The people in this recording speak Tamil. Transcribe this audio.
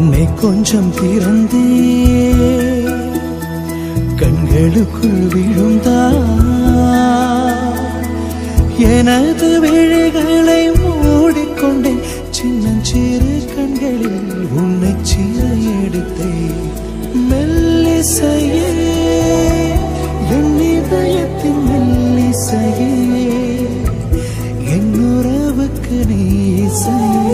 கண்ணை கொஞ்சம் திறந்தே கண்களுக்குள் விழுந்தா. எனது விழிகளை மூடிக்கொண்டேன். சின்னஞ்சிறு கண்களில் உன்னை சீர எடுத்தேன் மெல்லிசையே என் இதயத்தின் மெல்லிசையே. என் உறவுக்கு நீ இசையே.